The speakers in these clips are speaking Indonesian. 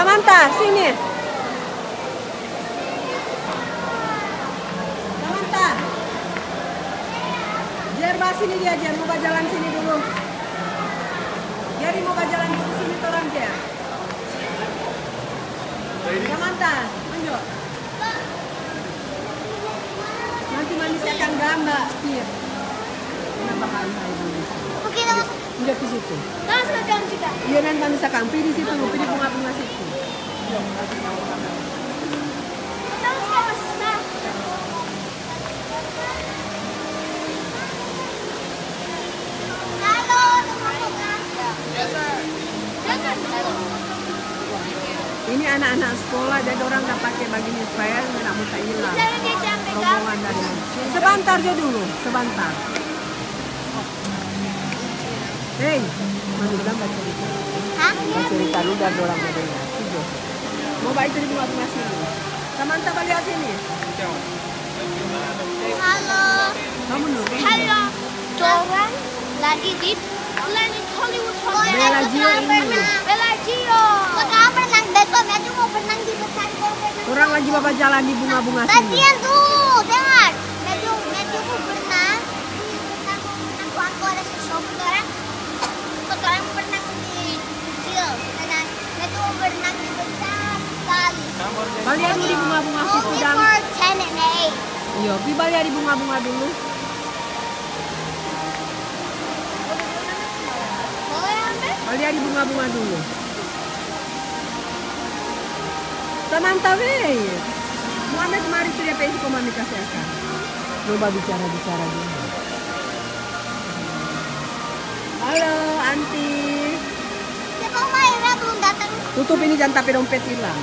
Samantha, sini. Samantha. Jerba sini dia, Jer. Mau jalan sini dulu. Jerry mau jalan dulu sini orang Jer. Samantha, lanjut. Nanti manis akan gambar, Pir. Kenapa kalian? Mungkin Enggak di situ. Terus juga. Iya nanti manis akan di situ, pilih bunga-bunga situ. Ini anak-anak sekolah, jadi orang nggak pakai begini supaya nggak muka hilang. Rombongan dari sebentar aja dulu, sebentar. Hei, mana bilang baca cerita? Hah? Baca cerita dulu dan orang mendengar. Mau baik dari bunga bunga sini. Samantha balik sini. Halo. Kamu dulu. Halo. Orang lagi di Planet Hollywood Hotel. Bellagio ini. Bellagio. Sekarang berenang besok, Meju mau berenang di besar Orang lagi bapak jalan di bunga-bunga sini. Latihan tuh, dengar. Balik di bunga-bunga dulu. Balik di bunga-bunga dulu. Samantha weh. Muhammad kemari tuh dia pengen kok mami kasih akan. Coba bicara-bicara dulu. Halo, Anti. Siapa Oma Ira belum datang? Tutup ini jangan tapi dompet hilang.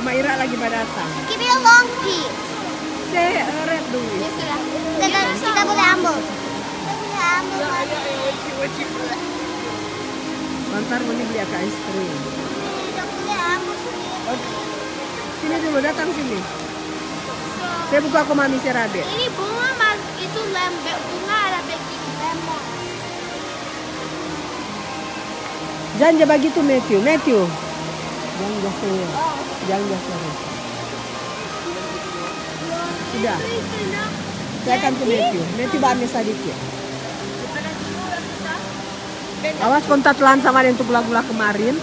Oma Ira lagi pada datang. Give me a long piece. Saya red dulu. sudah. Kita, kita boleh ambil. Kita boleh ambil. Bentar mau beli aku es krim. Kita boleh ambil sendiri. Oh, Sini dulu, datang sini. Saya buka aku mami serabe. Ini bunga mas itu lembek bunga ada baking lemon. Jangan jangan begitu Matthew. Matthew. Jangan jasa. Jangan jasa. Sudah. Saya akan ke Matthew. Matthew bami sedikit. Awas kontak telan sama yang untuk gula-gula kemarin.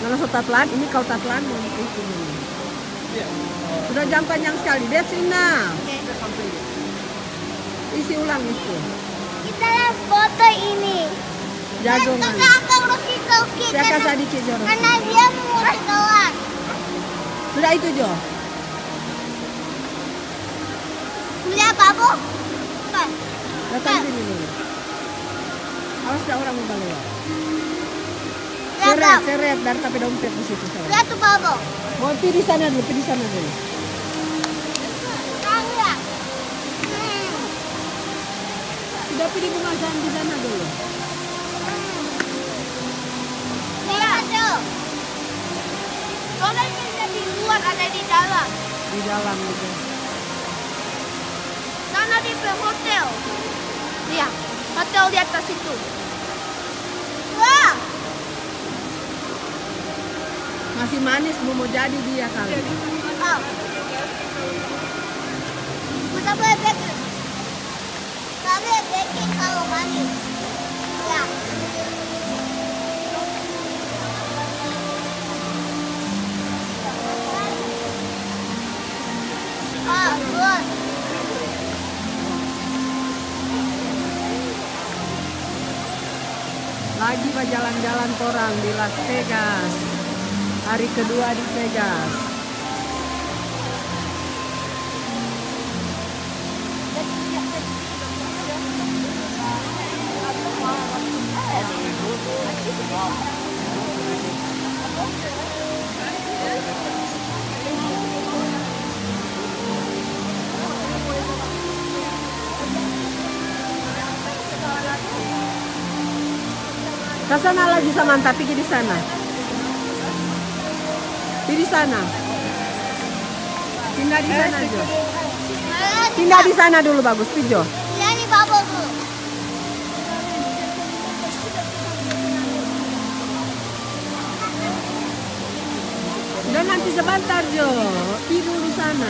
Kalau so tatlan, ini kau tatlan mau itu dulu. Sudah jam panjang sekali. That's enough. Isi ulang itu. Kita lihat foto ini. Jagongan. Kita akan rusik ke Saya akan sedikit jorok. karena dia mau sekolah. Sudah itu Jo. Beli apa bu? Apa? Datang sini dulu. Awas ada orang mau lewat. Lihat Seret, seret dari tapi dompet di situ. Lihat tuh babo. Mau di sana dulu, di sana dulu. Kang lihat. Sudah pergi bunga sana di sana dulu. Lihat. Soalnya kita di luar ada di dalam. Di dalam gitu. Sana di hotel. Lihat, hotel di atas itu. Wah, Masih manis, mau mau jadi dia kali. oh. Kita boleh baking. Kami baking kalau manis. Ya. Ah, good. Lagi pak jalan-jalan orang di Las Vegas. Hari kedua di Vegas. Sana lagi Samantha, pergi di sana. Pergi di sana. Pindah di sana, Jo. Pindah di sana dulu bagus, Pijo. Ya ini bubble tuh. Masih sebentar Jo, tidur di sana.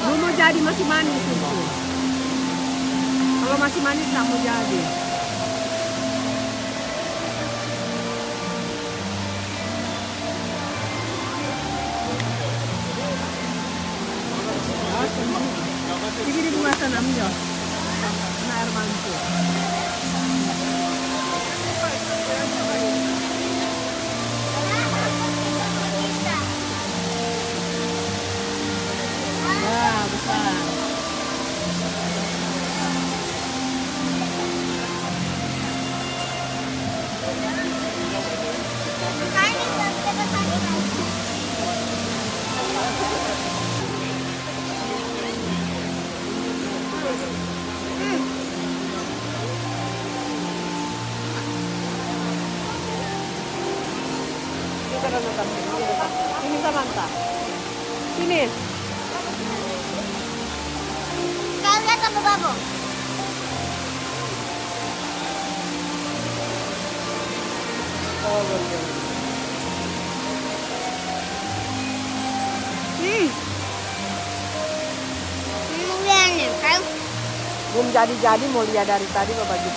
Belum mau jadi masih manis itu. Kalau masih manis nggak mau jadi. Ini Samantha. Sini. Lihat? Oh. Hmm. Hmm. Belum jadi-jadi mau lihat dari tadi mau baju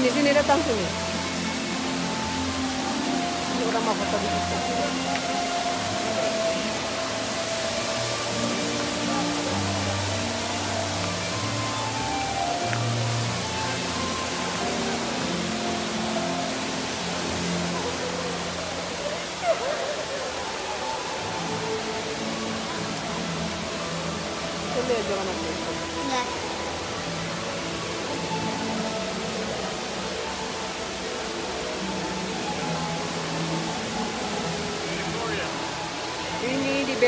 Sini sini datang sini. Ini orang mau foto di situ. Orang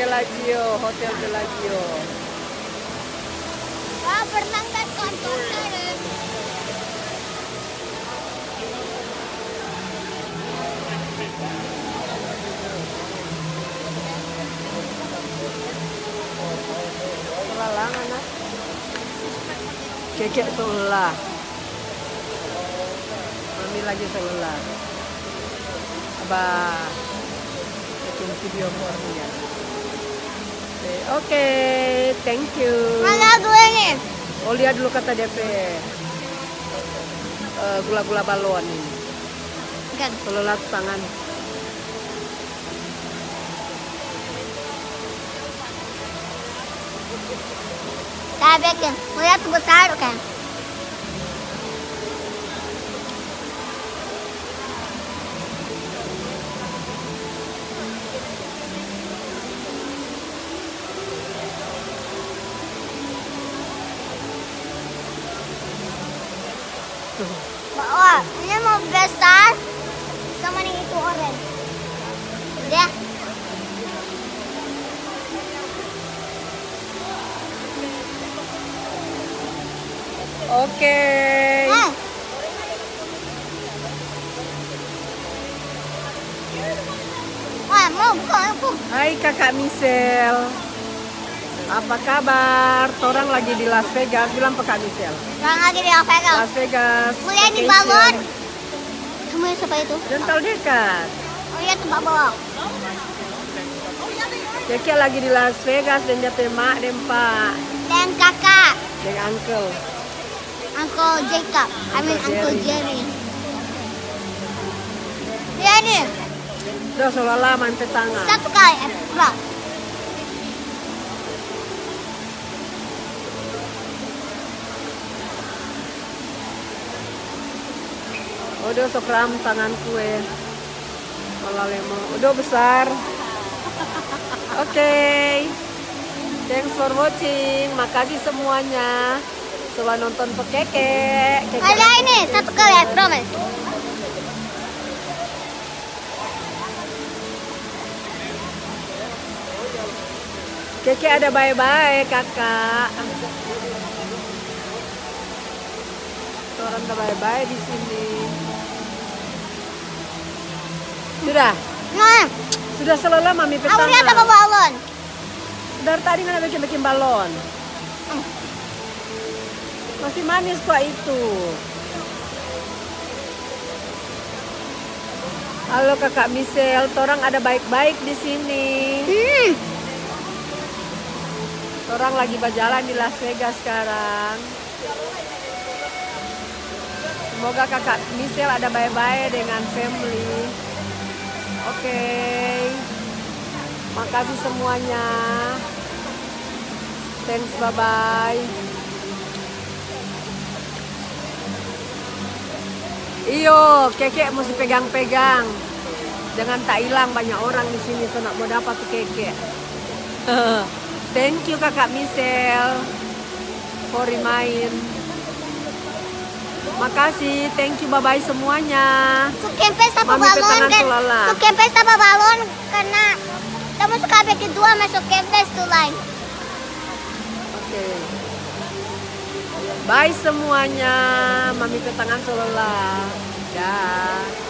Bellagio, Hotel Bellagio. Wah, berenang kan kotor kan? Selalang anak. Kekek sebelah. Mami lagi sebelah. Abah bikin video for dia. Oke, Oke, thank you. Mana gue nih? Oh lihat dulu kata DP. Eh, gula-gula balon ini. Kan. Selulat tangan. Tapi kan, lihat besar kan? Wah, ini mau besar sama nih itu orange. Udah. Oke. Hmm. Wah, mau aku. Hai kakak Michelle. Apa kabar? Orang lagi di Las Vegas. Bilang kak Michelle. Orang lagi di Las Vegas. Las Vegas. Kuliah di vacation. balon. Kamu yang siapa itu? Dental dekat. Oh iya tuh bawa. Keke lagi di Las Vegas dan jatuh mak dan pak Dan kakak, dan uncle. Uncle Jacob. I mean Uncle Uncle Jerry. Lihat nih, Udah seolah-olah tangan. satu kali eh, Udah sokram tangan kue. Malah lemo. Udah besar. Oke. Thanks for watching. Makasih semuanya. Sudah nonton pekeke. Keke Ada ini satu kali, I promise. Keke ada bye-bye kakak. Orang ada bye-bye di sini. Sudah, Nah, sudah selesai mami aku lihat apa balon. Dari tadi mana bikin-bikin balon. Masih manis kok itu. Halo kakak Michelle, orang ada baik-baik di sini. Hmm. Orang lagi berjalan di Las Vegas sekarang. Semoga kakak Michelle ada baik-baik dengan family. Oke. Makasih semuanya. Thanks, bye-bye. Iyo, keke mesti pegang-pegang. Jangan tak hilang banyak orang di sini tuh nak mau dapat tuh keke. Thank you kakak Michelle for remind. Makasih, thank you, bye-bye semuanya. Apa Mami balon kan? pesta apa balon karena kamu suka kedua masuk kempes tuh lain. Oke. Bye semuanya. Mami ke tangan Solola. Dah.